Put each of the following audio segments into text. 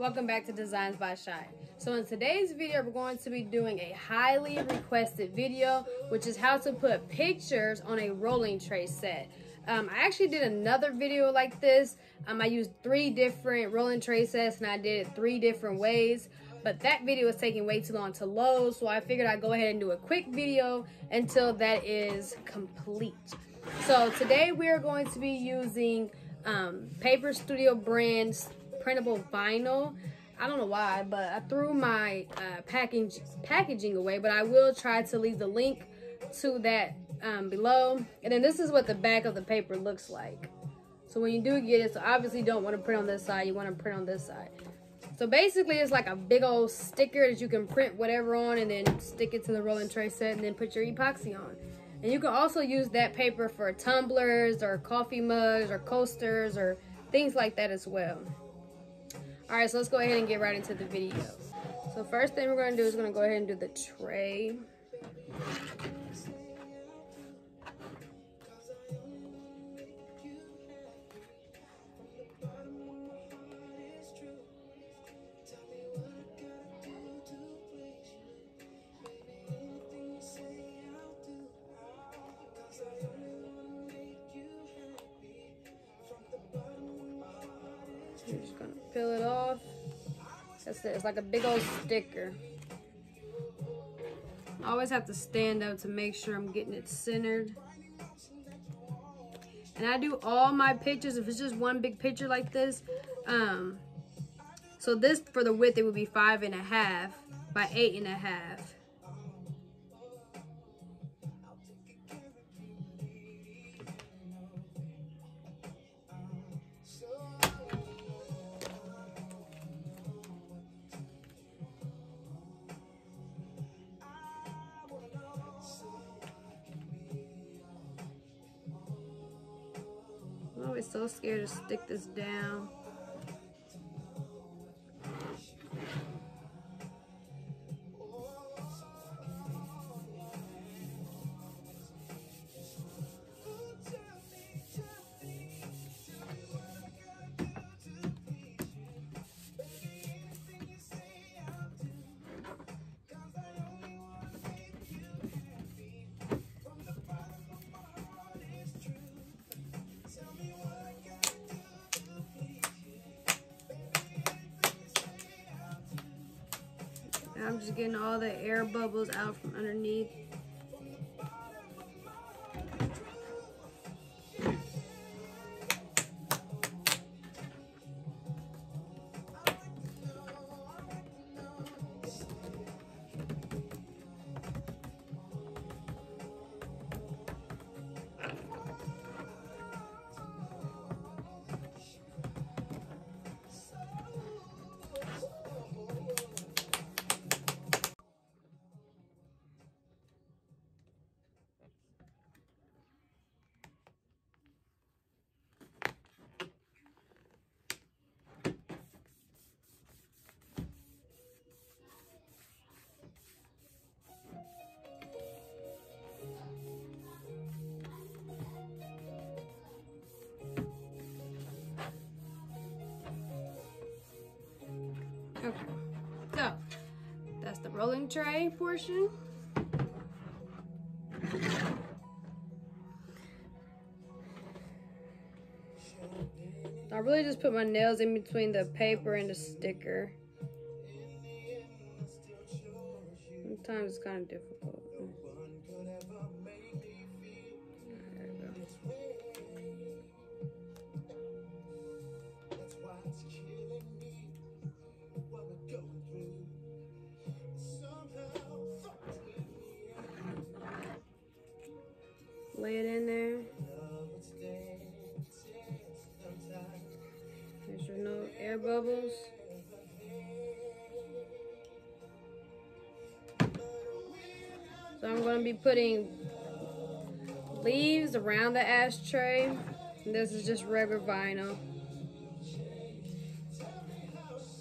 Welcome back to Dezigns by Chey. So in today's video, we're going to be doing a highly requested video, which is how to put pictures on a rolling tray set. Um, I actually did another video like this. Um, I used three different rolling tray sets and I did it three different ways. But that video was taking way too long to load, so I figured I'd go ahead and do a quick video until that is complete. So today we are going to be using um, Paper Studio Brands printable vinyl. I don't know why, but I threw my uh, package, packaging away, but I will try to leave the link to that um, below. And then this is what the back of the paper looks like. So when you do get it, so obviously you don't want to print on this side, you want to print on this side. So basically it's like a big old sticker that you can print whatever on and then stick it to the rolling tray set and then put your epoxy on. And you can also use that paper for tumblers or coffee mugs or coasters or things like that as well. All right, so let's go ahead and get right into the video. So first thing we're gonna do is gonna go ahead and do the tray. That's it, it's like a big old sticker. I always have to stand up to make sure I'm getting it centered. And I do all my pictures, if it's just one big picture like this, um, so this for the width, it would be five and a half by eight and a half. Stick this down. I'm just getting all the air bubbles out from underneath. Okay, so that's the rolling tray portion. I really just put my nails in between the paper and the sticker. Sometimes it's kind of difficult. It in there. Make sure no air bubbles. So I'm going to be putting leaves around the ashtray. And this is just regular vinyl.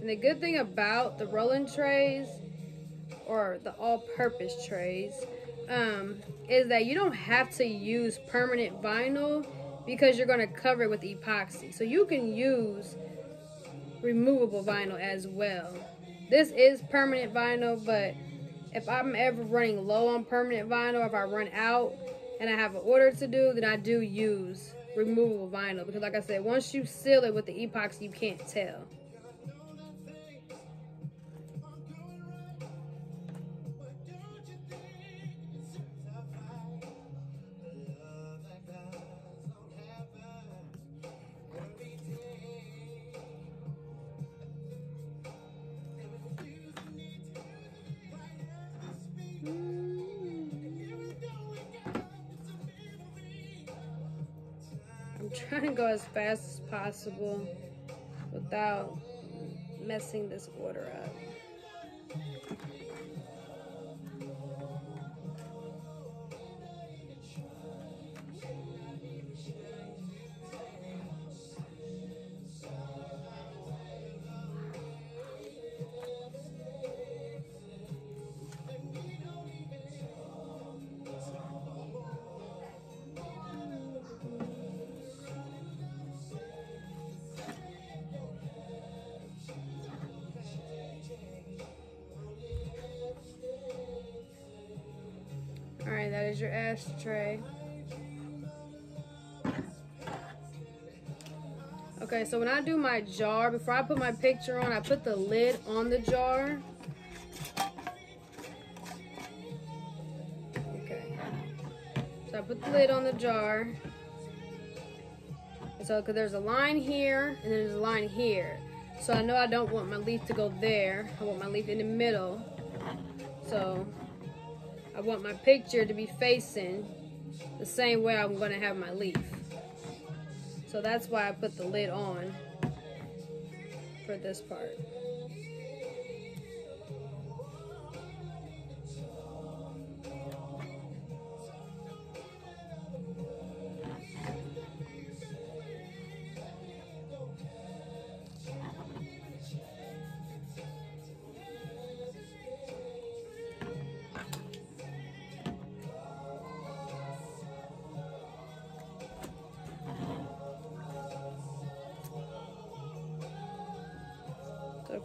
And the good thing about the rolling trays or the all-purpose trays um, is that you don't have to use permanent vinyl because you're going to cover it with epoxy. So you can use removable vinyl as well. This is permanent vinyl, but if I'm ever running low on permanent vinyl, if I run out and I have an order to do, then I do use removable vinyl because like I said, once you seal it with the epoxy, you can't tell. Trying to go as fast as possible without messing this order up. That is your ashtray. Okay, so when I do my jar, before I put my picture on, I put the lid on the jar. Okay. So I put the lid on the jar. So, because there's a line here, and there's a line here. So I know I don't want my leaf to go there. I want my leaf in the middle. So I want my picture to be facing the same way I'm going to have my leaf. So that's why I put the lid on for this part.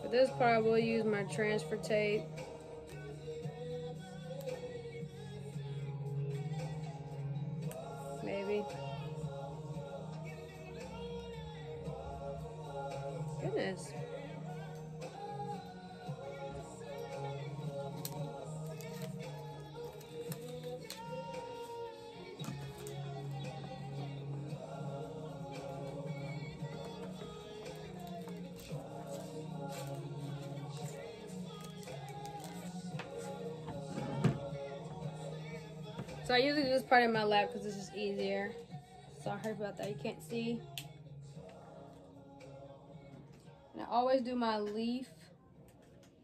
For this part, I will use my transfer tape. So I usually do this part in my lap because it's just easier. Sorry about that, you can't see. And I always do my leaf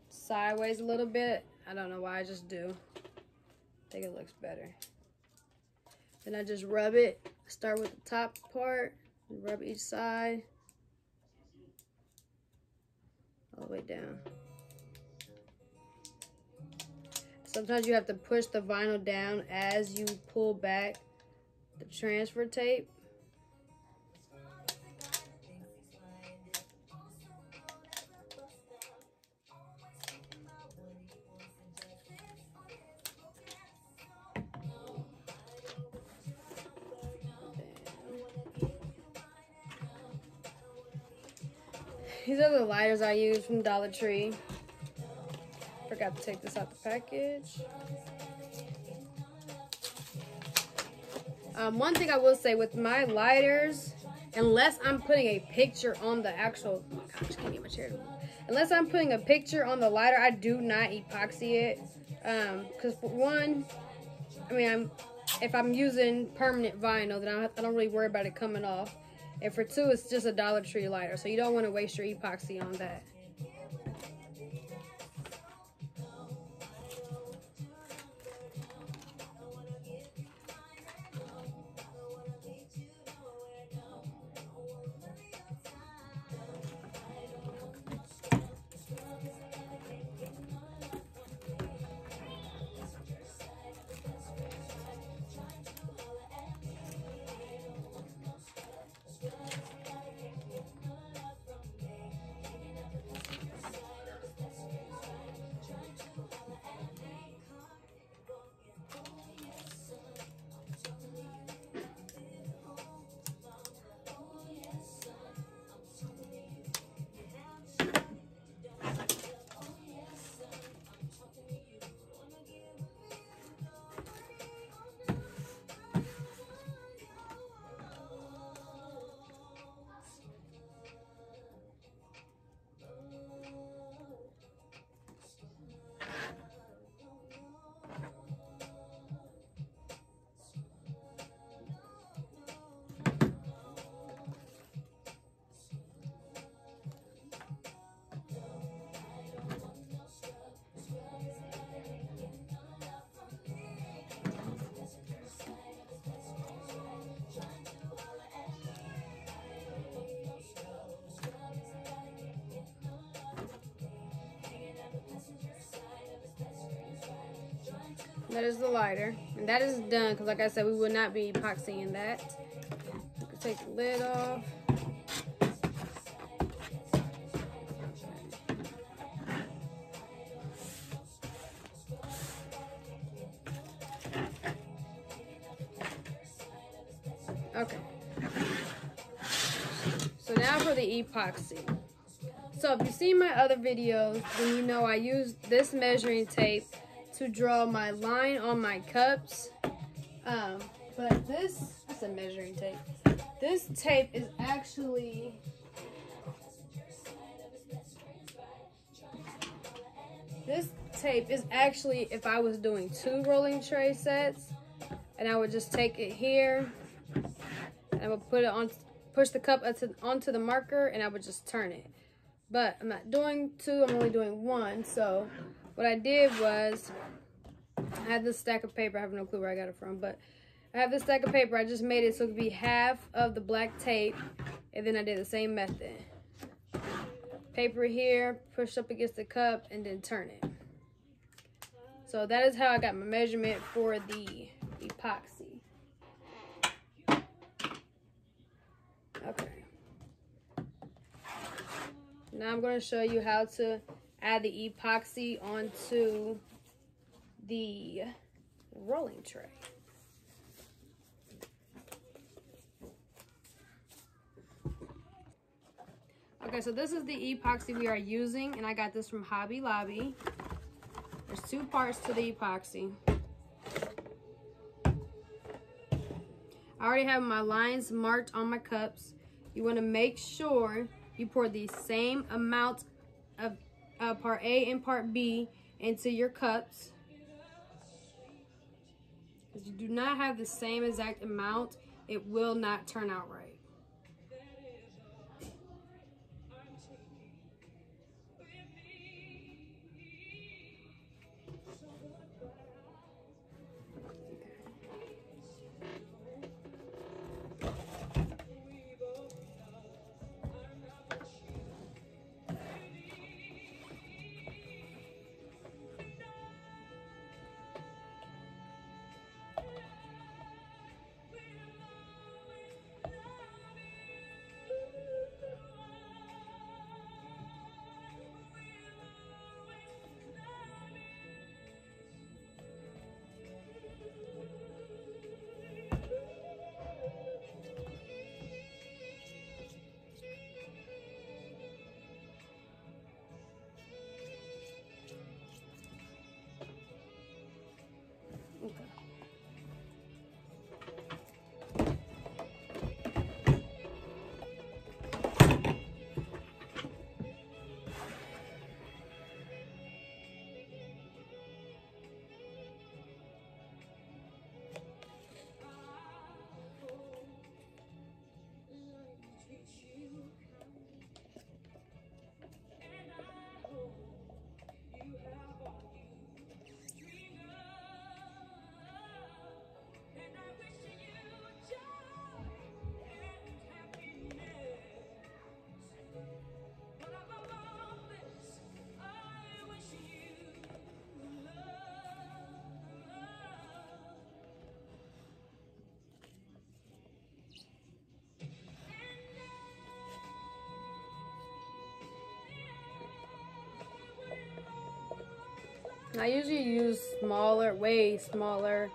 sideways a little bit. I don't know why, I just do. I think it looks better. Then I just rub it. Start with the top part, rub each side. All the way down. Sometimes you have to push the vinyl down as you pull back the transfer tape. These are the lighters I use from Dollar Tree. Forgot to take this out the package. Um, one thing I will say with my lighters, unless I'm putting a picture on the actual, oh my gosh, can't get my chair. Unless I'm putting a picture on the lighter, I do not epoxy it. Um, cause one, I mean, I'm, if I'm using permanent vinyl, then I, I don't really worry about it coming off. And for two, it's just a Dollar Tree lighter, so you don't want to waste your epoxy on that. That is the lighter. And that is done because like I said, we will not be epoxying that. Take the lid off. Okay. So now for the epoxy. So if you see my other videos, then you know I use this measuring tape to draw my line on my cups. Um, but this, that's a measuring tape. This tape is actually, this tape is actually if I was doing two rolling tray sets, and I would just take it here, and I would put it on, push the cup onto the marker, and I would just turn it. But I'm not doing two, I'm only doing one, so what I did was, I had this stack of paper, I have no clue where I got it from, but I have this stack of paper, I just made it so it could be half of the black tape, and then I did the same method. Paper here, push up against the cup, and then turn it. So that is how I got my measurement for the epoxy. Okay. Now I'm going to show you how to add the epoxy onto the rolling tray. Okay, so this is the epoxy we are using, and I got this from Hobby Lobby. There's two parts to the epoxy. I already have my lines marked on my cups. You want to make sure you pour the same amount of uh, part A and part B into your cups. If you do not have the same exact amount, it will not turn out right. I usually use smaller, way smaller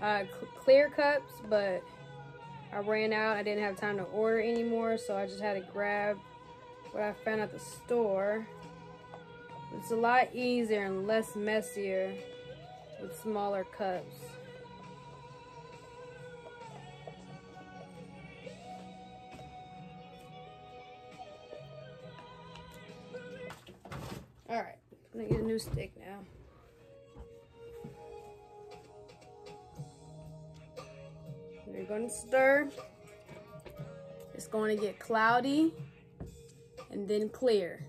uh, clear cups, but I ran out. I didn't have time to order anymore, so I just had to grab what I found at the store. It's a lot easier and less messier with smaller cups. All right, I'm gonna get a new stick now. Going to stir. It's going to get cloudy and then clear.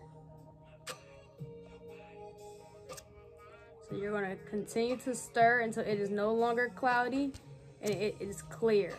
So you're going to continue to stir until it is no longer cloudy and it is clear.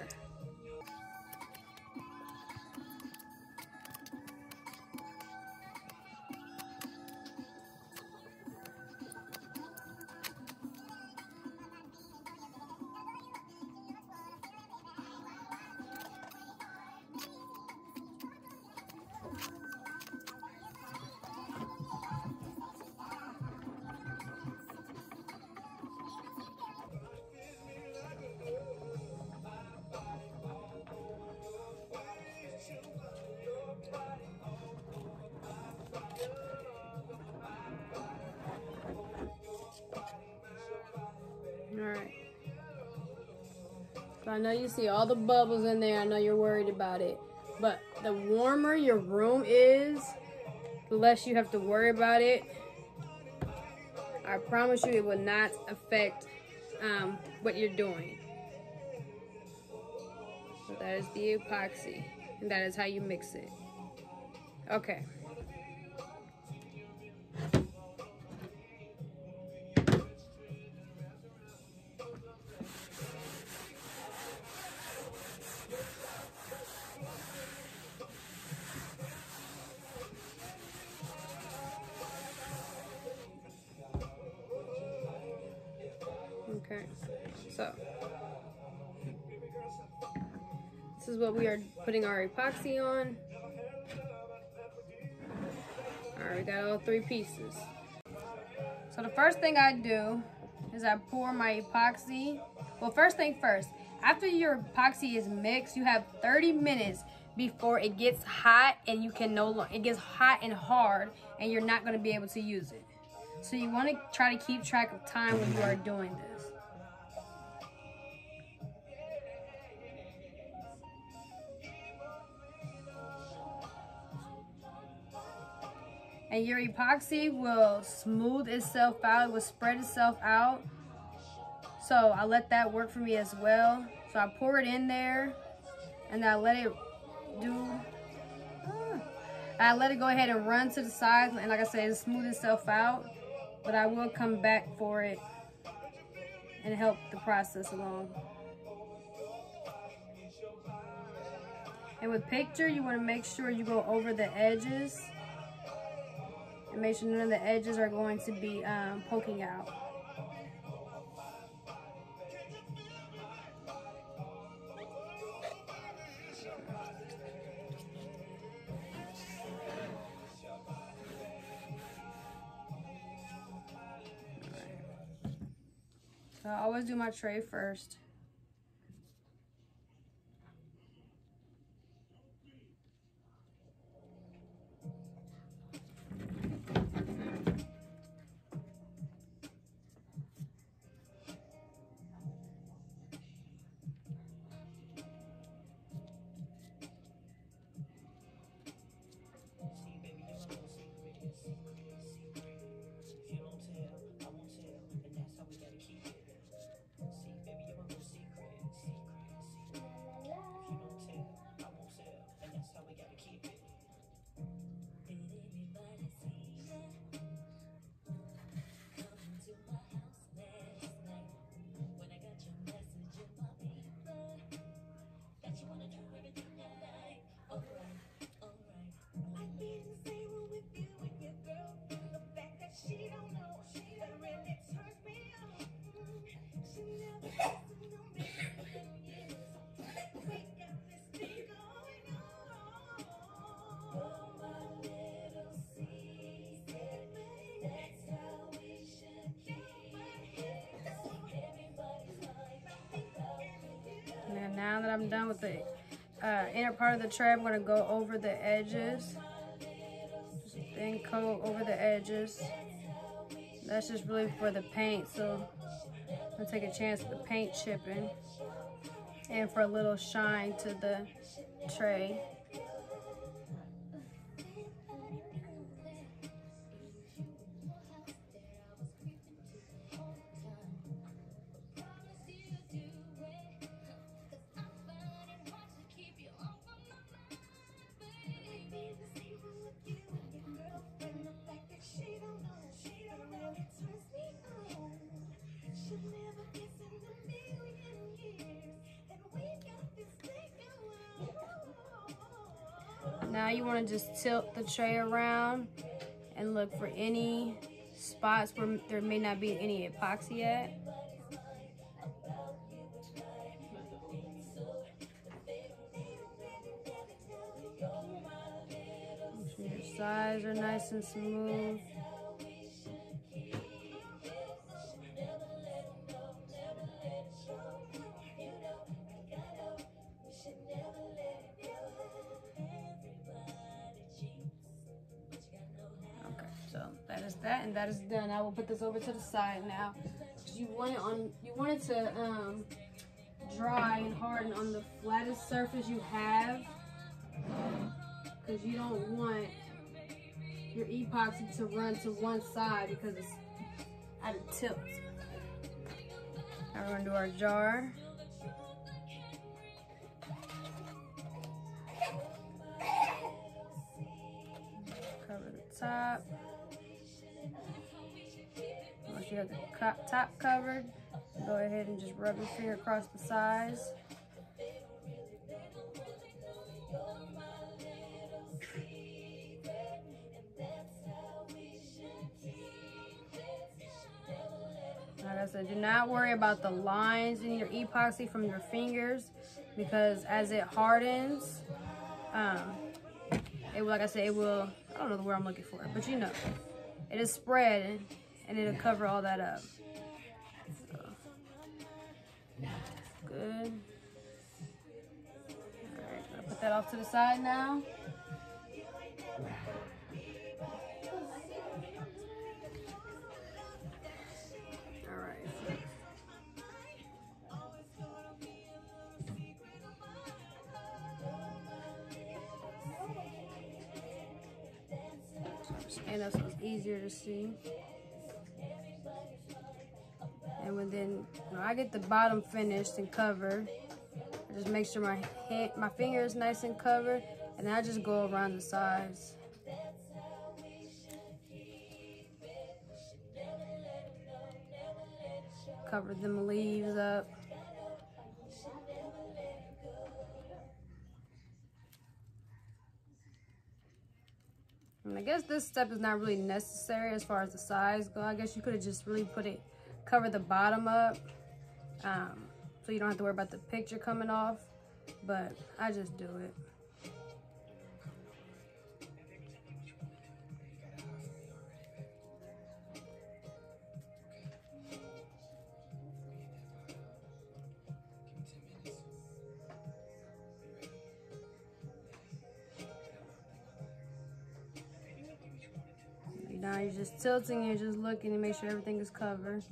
I know you see all the bubbles in there. I know you're worried about it. But the warmer your room is, the less you have to worry about it. I promise you it will not affect um, what you're doing. So that is the epoxy. And that is how you mix it. Okay. Okay, so this is what we are putting our epoxy on. All right, we got all three pieces. So the first thing I do is I pour my epoxy. Well, first thing first, after your epoxy is mixed, you have 30 minutes before it gets hot and you can no longer, it gets hot and hard and you're not gonna be able to use it. So you wanna try to keep track of time when you are doing this. And your epoxy will smooth itself out, it will spread itself out. So I let that work for me as well. So I pour it in there and I let it do, uh, I let it go ahead and run to the side. And like I said, it smooth itself out, but I will come back for it and help the process along. And with picture, you want to make sure you go over the edges and make sure none of the edges are going to be um, poking out. So I always do my tray first. Done with the uh, inner part of the tray, I'm gonna go over the edges. Thin coat over the edges. That's just really for the paint, so I'm gonna take a chance with the paint chipping. And for a little shine to the tray. Now you want to just tilt the tray around and look for any spots where there may not be any epoxy at. Your sides are nice and smooth. That and that is done. I will put this over to the side now. You want it on you want it to um, dry and harden on the flattest surface you have because you don't want your epoxy to run to one side because it's at a tilt. Now we're gonna do our jar. Cover the top. Once you have the top covered, go ahead and just rub your finger across the sides. Like I said, do not worry about the lines in your epoxy from your fingers because as it hardens, um, it like I said, it will, I don't know the word I'm looking for, but you know, it is spread and it'll cover all that up. So, good. All right, gonna put that off to the side now. So it's easier to see. And when then when I get the bottom finished and covered, I just make sure my hand, my finger is nice and covered, and I just go around the sides. Cover them leaves up. This step is not really necessary as far as the size go. I guess you could have just really put it, cover the bottom up. Um, so you don't have to worry about the picture coming off. But I just do it. Tilting, you're just looking to make sure everything is covered.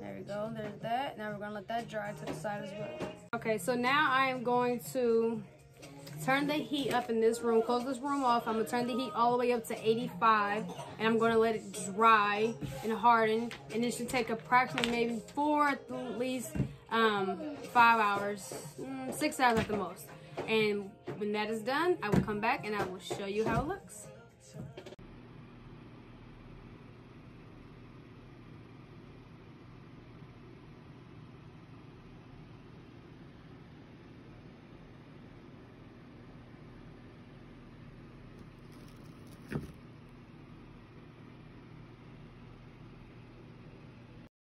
There we go, there's that. Now we're gonna let that dry to the side as well. Okay, so now I am going to turn the heat up in this room, close this room off. I'm gonna turn the heat all the way up to 85 and I'm gonna let it dry and harden. And it should take approximately maybe four at least um, five hours, mm, six hours at the most. And when that is done, I will come back and I will show you how it looks.